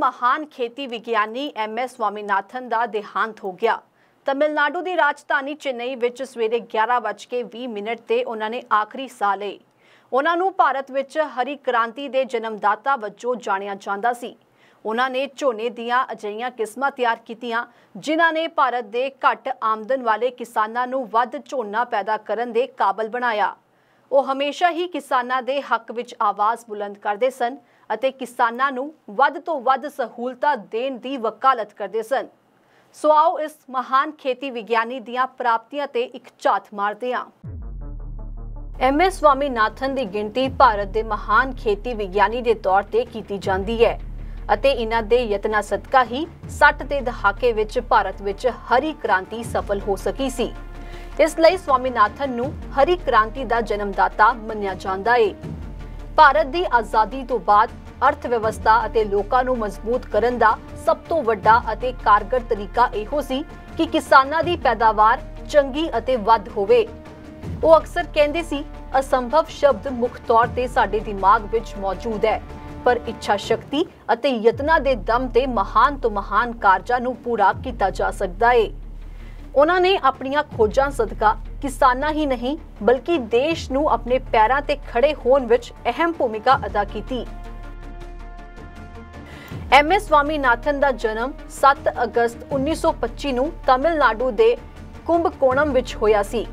ਮਹਾਨ ਖੇਤੀ ਵਿਗਿਆਨੀ ਐਮ ਐਸ ਸਵਾਮੀਨਾਥਨ ਦਾ ਦੇਹਾਂਤ ਹੋ ਗਿਆ। ਤਮਿਲਨਾਡੂ ਦੀ ਰਾਜਧਾਨੀ ਚੇਨਈ ਵਿੱਚ ਸਵੇਰੇ 11:20 ਮਿੰਟ ਤੇ ਉਹਨਾਂ ਨੇ ਆਖਰੀ ਸਾਹ ਲਈ। ਉਹਨਾਂ ਨੂੰ ਭਾਰਤ ਵਿੱਚ ਹਰੀ ਕ੍ਰਾਂਤੀ ਦੇ ਜਨਮਦਾਤਾ ਵਜੋਂ ਜਾਣਿਆ ਜਾਂਦਾ ਸੀ। ਉਹਨਾਂ ਨੇ ਝੋਨੇ ਦੀਆਂ ਅਜਿਹੀਆਂ ਕਿਸਮਾਂ ਤਿਆਰ ਕੀਤੀਆਂ, ਜਿਨ੍ਹਾਂ ਨੇ ਭਾਰਤ ਦੇ ਘੱਟ ਆਮਦਨ ਵਾਲੇ ਕਿਸਾਨਾਂ ਨੂੰ ਵੱਧ ਝੋਨਾ ਪੈਦਾ ਕਰਨ ਦੇ ਕਾਬਲ ਬਣਾਇਆ। ਉਹ ਹਮੇਸ਼ਾ ਹੀ ਕਿਸਾਨਾਂ ਦੇ ਹੱਕ ਵਿੱਚ ਆਵਾਜ਼ ਬੁਲੰਦ ਕਰਦੇ ਸਨ ਅਤੇ ਕਿਸਾਨਾਂ ਨੂੰ ਵੱਧ ਤੋਂ ਵੱਧ ਸਹੂਲਤਾਂ ਦੇਣ ਦੀ ਵਕਾਲਤ ਕਰਦੇ ਸਨ। ਸੋ ਆਓ ਇਸ ਮਹਾਨ ਖੇਤੀ ਵਿਗਿਆਨੀ ਦੀਆਂ ਪ੍ਰਾਪਤੀਆਂ ਤੇ ਇੱਕ ਝਾਤ ਮਾਰਦੇ ਹਾਂ। ਐਮ ਐਸ ਸਵਾਮੀਨਾਥਨ ਦੀ ਗਿਣਤੀ ਭਾਰਤ ਦੇ ਮਹਾਨ ਖੇਤੀ ਵਿਗਿਆਨੀ ਦੇ ਤੌਰ ਤੇ ਕੀਤੀ ਜਾਂਦੀ ਹੈ ਅਤੇ ਇਹਨਾਂ ਦੇ ਯਤਨਾਂ ਸਦਕਾ ਹੀ 60 ਦੇ ਦਹਾਕੇ ਵਿੱਚ ਭਾਰਤ ਵਿੱਚ ਹਰੀ ਕ੍ਰਾਂਤੀ ਸਫਲ ਹੋ ਸਕੀ ਸੀ। ਇਸ ਲਈ ਸਵਾਮੀਨਾਥਨ ਨੂੰ ਹਰੀ ਕ੍ਰਾਂਤੀ ਦਾ ਜਨਮਦਾਤਾ ਮੰਨਿਆ ਜਾਂਦਾ ਹੈ ਭਾਰਤ ਦੀ ਆਜ਼ਾਦੀ ਤੋਂ ਬਾਅਦ ਅਰਥ ਵਿਵਸਥਾ ਅਤੇ ਲੋਕਾਂ ਨੂੰ ਮਜ਼ਬੂਤ ਕਰਨ ਦਾ ਸਭ ਤੋਂ ਵੱਡਾ ਅਤੇ ਕਾਰਗਰ ਤਰੀਕਾ ਇਹੋ ਸੀ ਕਿ ਕਿਸਾਨਾਂ ਦੀ ਪੈਦਾਵਾਰ ਚੰਗੀ ਅਤੇ ਵੱਧ ਹੋਵੇ। ਉਹ ਅਕਸਰ ਕਹਿੰਦੇ ਸੀ, ਅਸੰਭਵ ਸ਼ਬਦ ਮੁੱਖ ਤੌਰ ਤੇ ਸਾਡੇ ਦਿਮਾਗ ਵਿੱਚ ਮੌਜੂਦ ਹੈ, ਪਰ ਇੱਛਾ ਸ਼ਕਤੀ ਅਤੇ ਯਤਨਾਂ ਦੇ ਦਮ ਤੇ ਮਹਾਨ ਤੋਂ ਮਹਾਨ ਕਾਰਜਾਂ ਨੂੰ ਪੂਰਾ ਕੀਤਾ ਜਾ ਸਕਦਾ ਹੈ ਉਹਨਾਂ ਨੇ ਆਪਣੀਆਂ ਖੋਜਾਂ ਸਦਕਾ ਕਿਸਾਨਾਂ ਹੀ ਨਹੀਂ, ਬਲਕਿ ਦੇਸ਼ ਨੂੰ ਆਪਣੇ ਪੈਰਾਂ ਤੇ ਖੜੇ ਹੋਣ ਵਿੱਚ ਅਹਿਮ ਭੂਮਿਕਾ ਅਦਾ ਕੀਤੀ। ਐਮ ਐਸ ਸਵਾਮੀਨਾਥਨ ਦਾ ਜਨਮ 7 ਅਗਸਤ 1925 ਨੂੰ ਤਾਮਿਲਨਾਡੂ ਦੇ ਕੁੰਭਕੋਣਮ ਵਿੱਚ ਹੋਇਆ ਸੀ।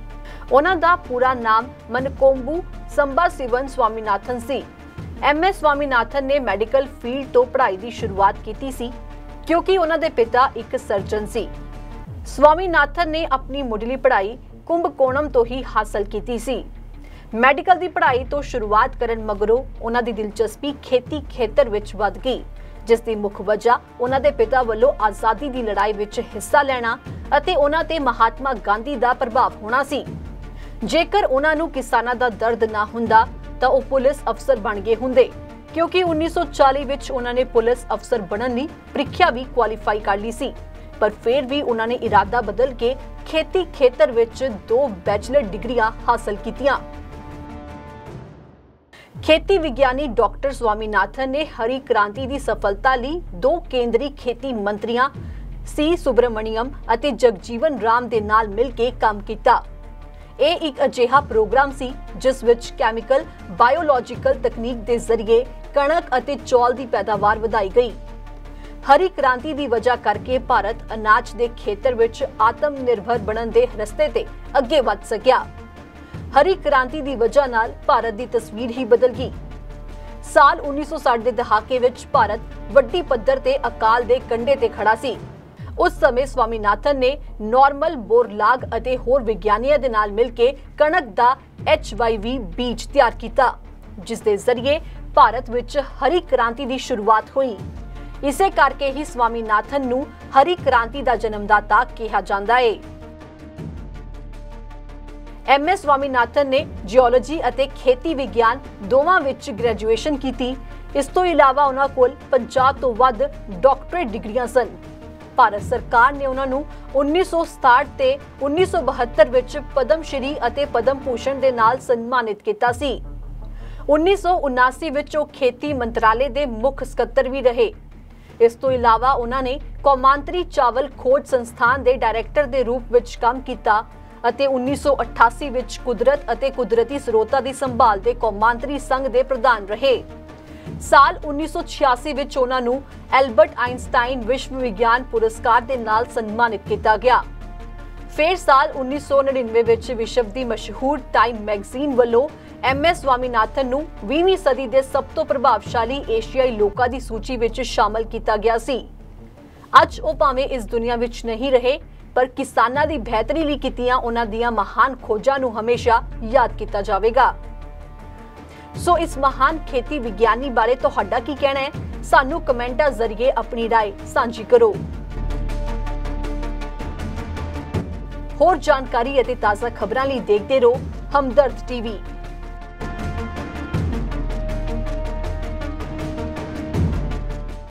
ਉਹਨਾਂ ਦਾ ਪੂਰਾ ਨਾਮ ਮਨਕੋਂਬੂ ਸੰਬਾ ਸਿਵਨ ਸਵਾਮੀਨਾਥਨ ਸੀ। ਐਮ ਐਸ ਸਵਾਮੀਨਾਥਨ ਨੇ ਮੈਡੀਕਲ ਫੀਲਡ ਤੋਂ ਪੜ੍ਹਾਈ ਦੀ ਸ਼ੁਰੂਆਤ ਕੀਤੀ ਸੀ, ਕਿਉਂਕਿ ਉਹਨਾਂ ਦੇ ਪਿਤਾ ਇੱਕ ਸਰਜਨ ਸੀ। ਸਵਾਮੀਨਾਥਨ ਨੇ ਆਪਣੀ ਮੁੱਢਲੀ ਪੜ੍ਹਾਈ ਕੁੰਭਕੋਣਮ ਤੋਂ ਹੀ ਹਾਸਲ ਕੀਤੀ ਸੀ। ਮੈਡੀਕਲ ਦੀ ਪੜ੍ਹਾਈ ਤੋਂ ਸ਼ੁਰੂਆਤ ਕਰਨ ਮਗਰੋਂ ਉਹਨਾਂ ਦੀ ਦਿਲਚਸਪੀ ਖੇਤੀ ਖੇਤਰ ਵਿੱਚ ਵੱਧ ਗਈ, ਜਿਸ ਦੀ ਮੁੱਖ ਵਜ੍ਹਾ ਉਹਨਾਂ ਦੇ ਪਿਤਾ ਵੱਲੋਂ ਆਜ਼ਾਦੀ ਦੀ ਲੜਾਈ ਵਿੱਚ ਹਿੱਸਾ ਲੈਣਾ ਅਤੇ ਉਹਨਾਂ ਤੇ ਮਹਾਤਮਾ ਗਾਂਧੀ ਦਾ ਪ੍ਰਭਾਵ ਹੋਣਾ ਸੀ। ਜੇਕਰ ਉਹਨਾਂ ਨੂੰ ਕਿਸਾਨਾਂ ਦਾ ਦਰਦ ਨਾ ਹੁੰਦਾ, ਤਾਂ ਉਹ ਪੁਲਿਸ ਅਫਸਰ ਬਣ ਗਏ ਹੁੰਦੇ, ਕਿਉਂਕਿ 1940 ਵਿੱਚ ਉਹਨਾਂ ਨੇ ਪੁਲਿਸ ਅਫਸਰ ਬਣਨ ਲਈ ਪ੍ਰੀਖਿਆ ਵੀ ਕੁਆਲੀਫਾਈ ਕਰ ਲਈ ਸੀ। ਪਰ ਫਿਰ ਵੀ ਉਹਨਾਂ ਨੇ ਇਰਾਦਾ ਬਦਲ ਕੇ ਖੇਤੀ ਖੇਤਰ ਵਿੱਚ ਦੋ ਬੈਚਲਰ ਡਿਗਰੀਆਂ ਹਾਸਲ ਕੀਤੀਆਂ। ਖੇਤੀ ਵਿਗਿਆਨੀ ਡਾਕਟਰ ਸਵਾਮੀਨਾਥਨ ਨੇ ਹਰੀ ਕ੍ਰਾਂਤੀ ਦੀ ਸਫਲਤਾ ਲਈ ਦੋ ਕੇਂਦਰੀ ਖੇਤੀ ਮੰਤਰੀਆਂ, ਸੀ ਸੁਬਰਮਣੀਅਮ ਅਤੇ ਜਗਜੀਵਨ ਰਾਮ ਦੇ ਨਾਲ ਮਿਲ ਕੇ ਕੰਮ ਕੀਤਾ। ਇਹ ਇੱਕ ਅਜਿਹਾ ਪ੍ਰੋਗਰਾਮ ਸੀ ਜਿਸ ਵਿੱਚ ਕੈਮੀਕਲ, ਬਾਇਓਲੋਜੀਕਲ ਤਕਨੀਕ ਦੇ ਜ਼ਰੀਏ ਕਣਕ ਅਤੇ ਚੌਲ ਦੀ ਪੈਦਾਵਾਰ ਵਧਾਈ ਗਈ। ਹਰੀ ਕ੍ਰਾਂਤੀ ਦੀ ਵਜ੍ਹਾ ਕਰਕੇ ਭਾਰਤ ਅਨਾਜ ਦੇ ਖੇਤਰ ਵਿੱਚ ਆਤਮ ਨਿਰਭਰ ਬਣਨ ਦੇ ਰਸਤੇ ਤੇ ਅੱਗੇ ਵਧ ਸਕਿਆ। ਹਰੀ ਕ੍ਰਾਂਤੀ ਦੀ ਵਜ੍ਹਾ ਨਾਲ ਭਾਰਤ ਦੀ ਤਸਵੀਰ ਹੀ ਬਦਲ ਗਈ। ਸਾਲ 1960 ਦੇ ਦਹਾਕੇ ਵਿੱਚ ਭਾਰਤ ਵੱਡੀ ਪੱਧਰ ਤੇ ਅਕਾਲ ਦੇ ਕੰਢੇ ਤੇ ਖੜਾ ਸੀ। ਉਸ ਸਮੇਂ ਸਵਾਮੀਨਾਥਨ ਨੇ ਨਾਰਮਲ ਬੋਰਲਾਗ ਅਤੇ ਹੋਰ ਵਿਗਿਆਨੀਆਂ ਦੇ ਨਾਲ ਮਿਲ ਕੇ ਕਣਕ ਦਾ HYV ਬੀਜ ਤਿਆਰ ਕੀਤਾ, ਜਿਸ ਦੇ ਜ਼ਰੀਏ ਭਾਰਤ ਵਿੱਚ ਹਰੀ ਕ੍ਰਾਂਤੀ ਦੀ ਸ਼ੁਰੂਆਤ ਹੋਈ। ਇਸੇ ਕਰਕੇ ਹੀ ਸਵਾਮੀਨਾਥਨ ਨੂੰ ਹਰੀ ਕ੍ਰਾਂਤੀ ਦਾ ਜਨਮਦਾਤਾ ਕਿਹਾ ਜਾਂਦਾ ਹੈ ਐਮ ਐਸ ਸਵਾਮੀਨਾਥਨ ਨੇ ਜੀਓਲੋਜੀ ਅਤੇ ਖੇਤੀ ਵਿਗਿਆਨ ਦੋਵਾਂ ਵਿੱਚ ਗ੍ਰੈਜੂਏਸ਼ਨ ਕੀਤੀ। ਇਸ ਤੋਂ ਇਲਾਵਾ ਉਹਨਾਂ ਕੋਲ 50 ਤੋਂ ਵੱਧ ਡਾਕਟਰੇਟ ਡਿਗਰੀਆਂ ਸਨ। ਭਾਰਤ ਸਰਕਾਰ ਨੇ ਉਹਨਾਂ ਨੂੰ 1967 ਤੇ 1972 ਵਿੱਚ ਪਦਮ ਸ਼੍ਰੀ ਅਤੇ ਪਦਮ ਭੂਸ਼ਣ ਦੇ ਨਾਲ ਸਨਮਾਨਿਤ ਕੀਤਾ ਸੀ। 1979 ਵਿੱਚ ਉਹ ਖੇਤੀ ਮੰਤਰਾਲੇ ਦੇ ਮੁੱਖ ਸਕੱਤਰ ਵੀ ਰਹੇ। ਇਸ ਤੋਂ ਇਲਾਵਾ ਉਹਨਾਂ ਨੇ ਕੌਮਾਂਤਰੀ ਚਾਵਲ ਖੋਜ ਸੰਸਥਾਨ ਦੇ ਡਾਇਰੈਕਟਰ ਦੇ ਰੂਪ ਵਿੱਚ ਕੰਮ ਕੀਤਾ ਅਤੇ 1988 ਵਿੱਚ ਕੁਦਰਤ ਅਤੇ ਕੁਦਰਤੀ ਸਰੋਤਾਂ ਦੀ ਸੰਭਾਲ ਦੇ ਕੌਮਾਂਤਰੀ ਸੰਘ ਦੇ ਪ੍ਰਧਾਨ ਰਹੇ। ਸਾਲ 1986 ਵਿੱਚ ਉਹਨਾਂ ਨੂੰ ਐਲਬਰਟ ਆਇਨਸਟਾਈਨ ਵਿਸ਼ਵ ਵਿਗਿਆਨ ਪੁਰਸਕਾਰ ਦੇ ਨਾਲ ਸਨਮਾਨਿਤ ਕੀਤਾ ਗਿਆ। ਫਿਰ ਸਾਲ 1999 ਵਿੱਚ ਵਿਸ਼ਵ ਦੀ ਮਸ਼ਹੂਰ ਟਾਈਮ ਮੈਗਜ਼ੀਨ ਵੱਲੋਂ ਐਮ ਐਸ ਸਵਾਮੀਨਾਥਨ ਨੂੰ 20ਵੀਂ ਸਦੀ ਦੇ ਸਭ ਤੋਂ ਪ੍ਰਭਾਵਸ਼ਾਲੀ ਏਸ਼ੀਆਈ ਲੋਕਾਂ ਦੀ ਸੂਚੀ ਵਿੱਚ ਸ਼ਾਮਲ ਕੀਤਾ ਗਿਆ ਸੀ ਅੱਜ ਉਹ ਭਾਵੇਂ ਇਸ ਦੁਨੀਆ ਵਿੱਚ ਨਹੀਂ ਰਹੇ ਪਰ ਕਿਸਾਨਾਂ ਦੀ ਬਿਹਤਰੀ ਲਈ ਕੀਤੀਆਂ ਉਹਨਾਂ ਦੀਆਂ ਮਹਾਨ ਖੋਜਾਂ ਨੂੰ ਹਮੇਸ਼ਾ ਯਾਦ ਕੀਤਾ ਜਾਵੇਗਾ ਸੋ ਇਸ ਮਹਾਨ ਖੇਤੀ ਵਿਗਿਆਨੀ ਬਾਰੇ ਤੁਹਾਡਾ ਕੀ ਕਹਿਣਾ ਹੈ ਸਾਨੂੰ ਕਮੈਂਟਾਂ ਜ਼ਰੀਏ ਆਪਣੀ رائے ਸਾਂਝੀ ਕਰੋ ਹੋਰ ਜਾਣਕਾਰੀ ਅਤੇ ਤਾਜ਼ਾ ਖਬਰਾਂ ਲਈ ਦੇਖਦੇ ਰਹੋ ਹਮਦਰਦ ਟੀਵੀ।